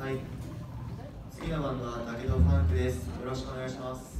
はい。次のバンドは武田ファンクです。よろしくお願いします「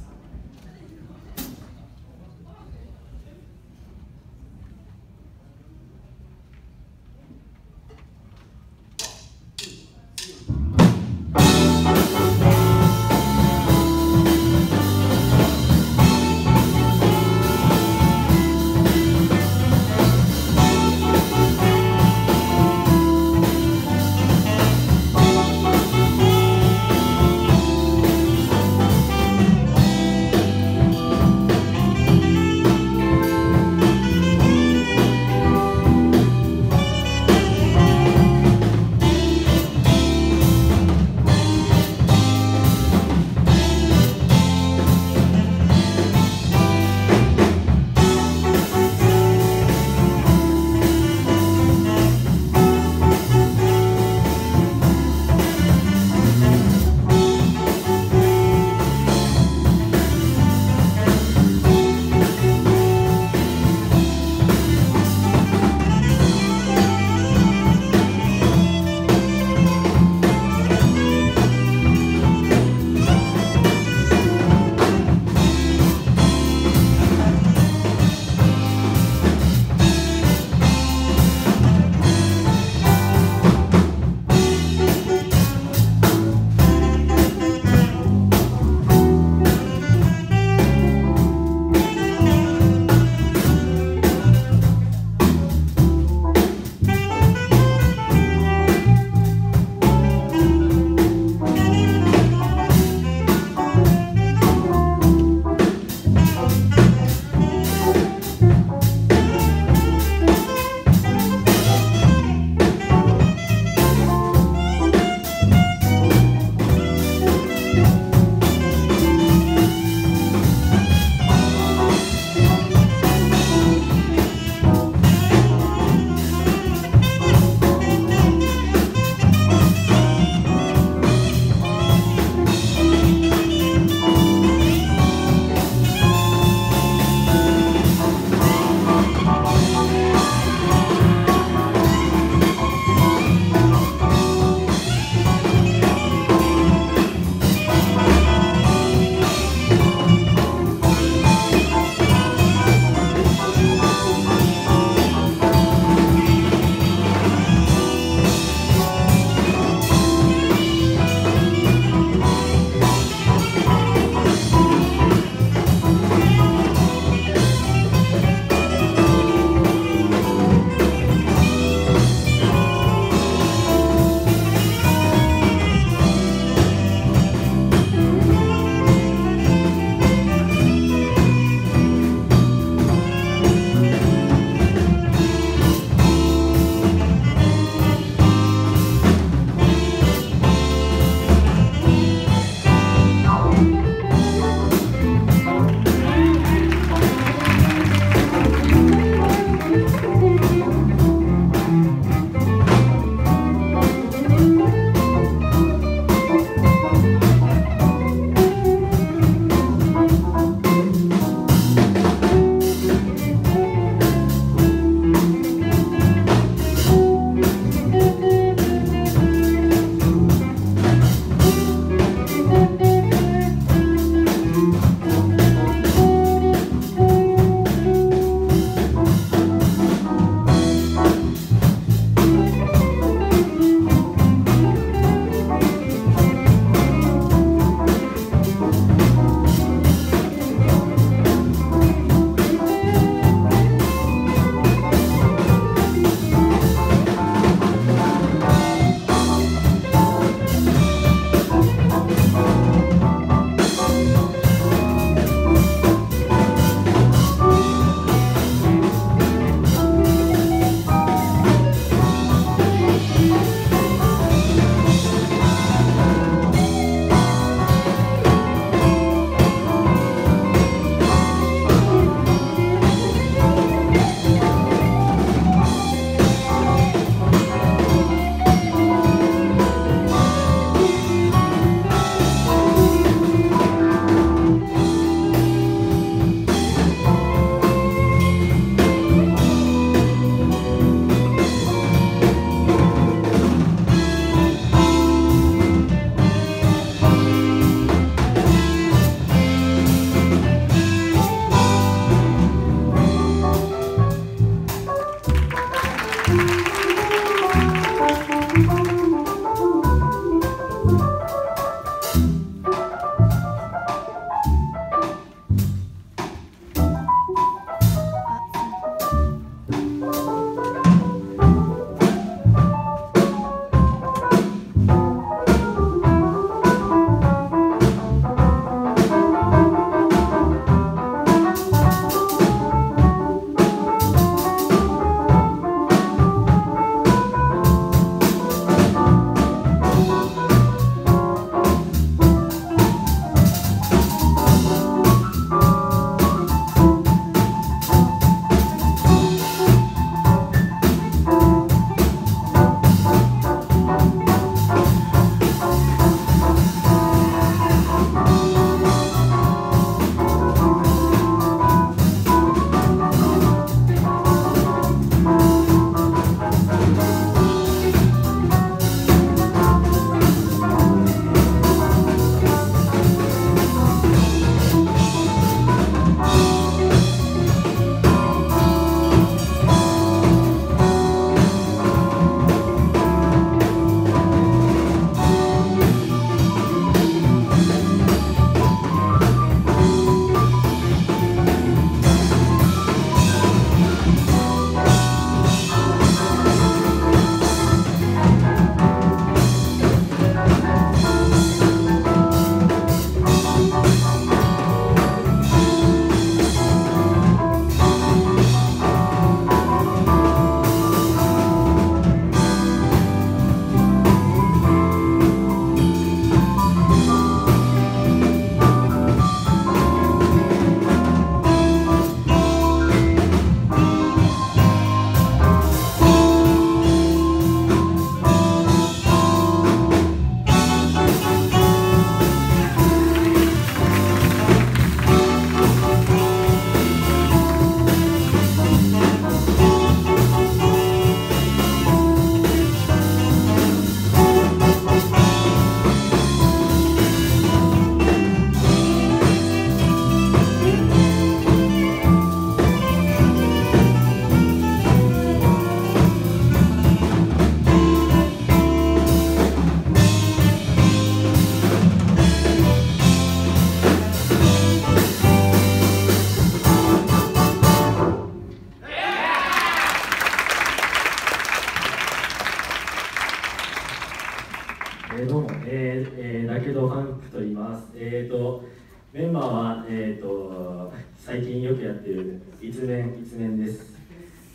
えー、どうも、えーえー、だけどファンクと言います。えーと、メンバーは、えーと、最近よくやってる一面一面です。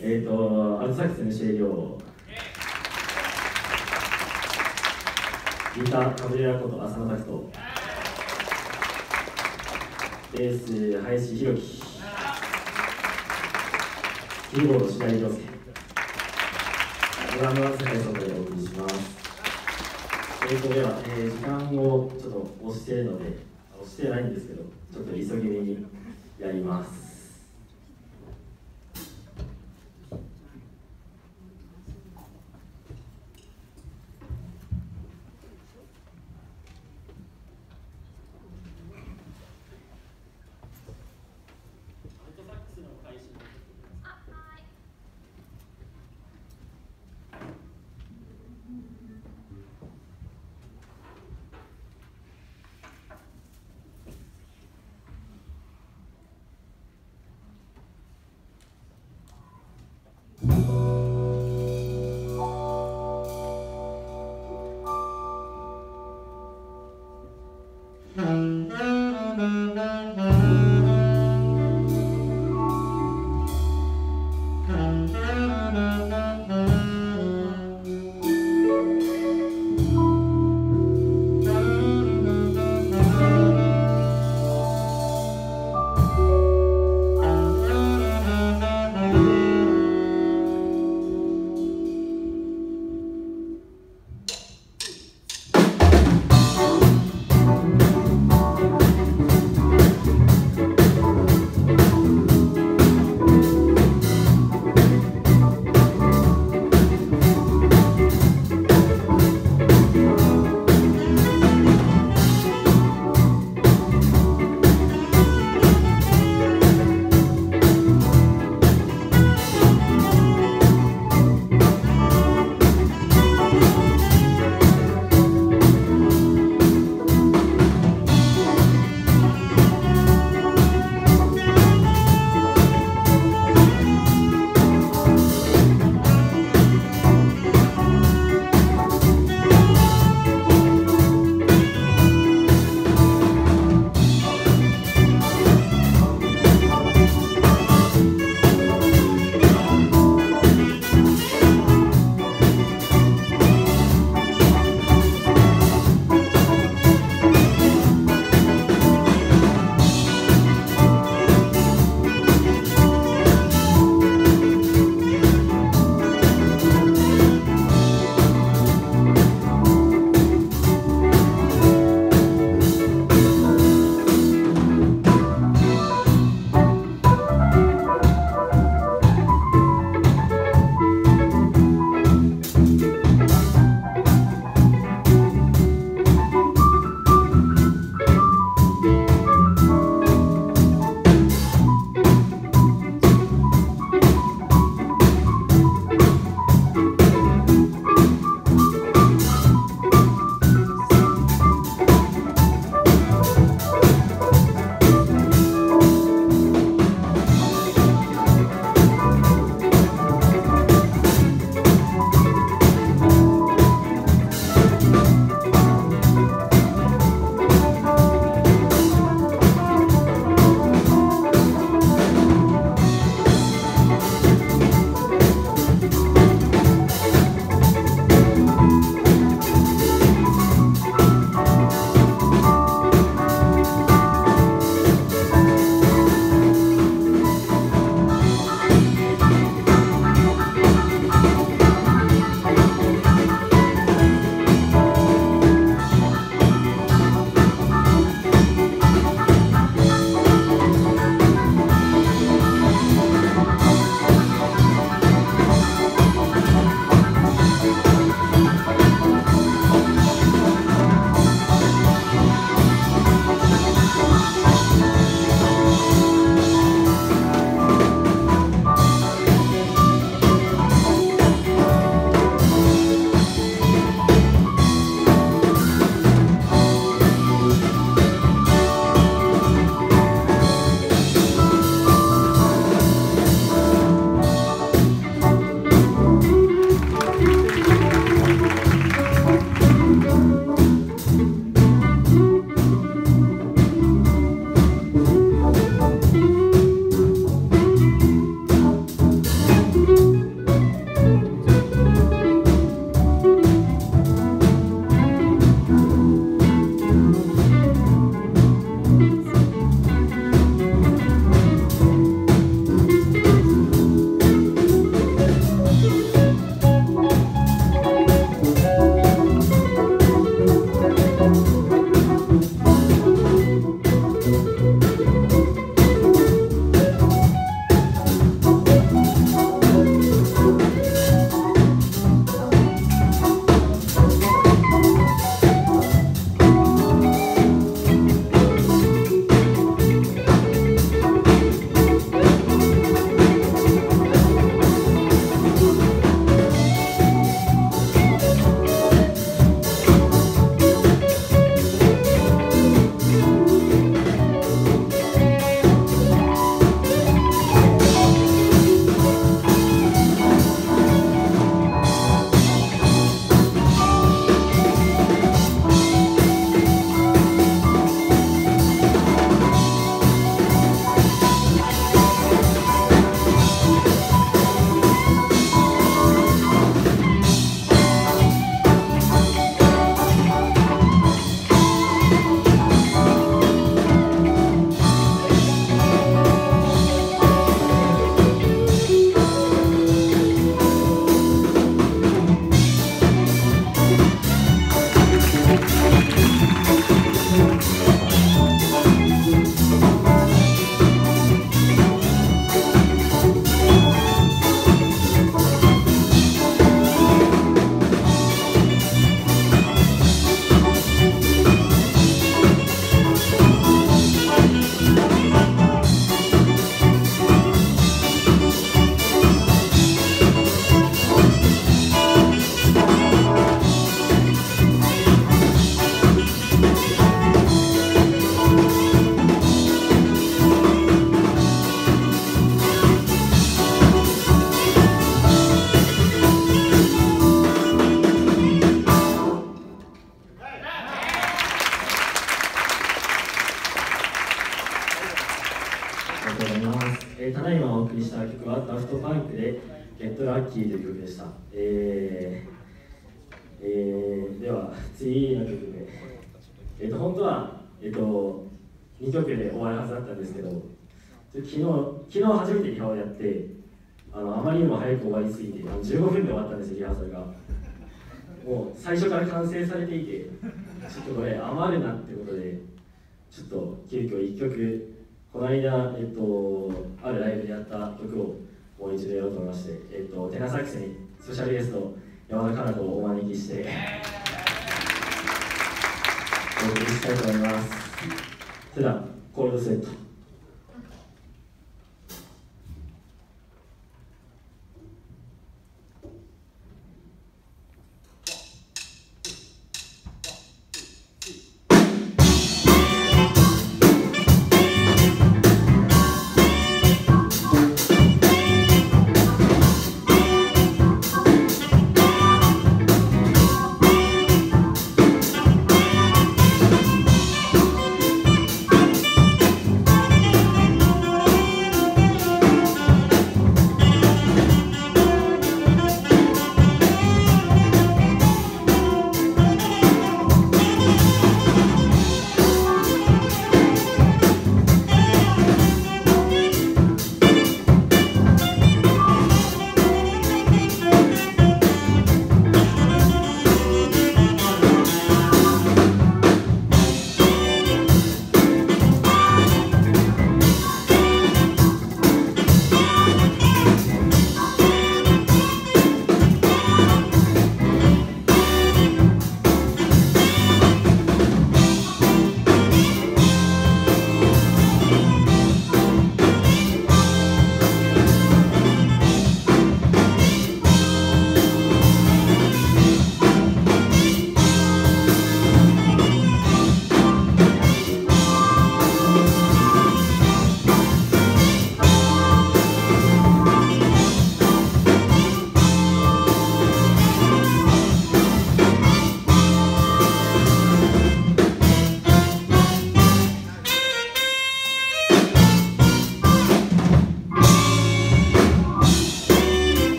えーと、アルサックスのシェイリョギター、カブレラこと浅野拓人。ベース、林弘樹。キーボード、白井亮介。ドラムは世界総会でお送りします。えーと、では、えー、時間をちょっと押してるので、押してないんですけど、ちょっと急ぎ目にやります。えーと、本当は、えーと、2曲で終わるはずだったんですけど昨日昨日初めてリハをやってあのあまりにも早く終わりすぎてあの15分で終わったんですよリハーサルが。もう最初から完成されていてちょっとこれ余るなってことでちょっと急遽1曲この間、えっと、あるライブでやった曲をもう一度やろうと思いまして、えっと、テナサックスにスペシャルゲスト山田かな子をお招きしてお送りしたいと思います。それではコールドセット。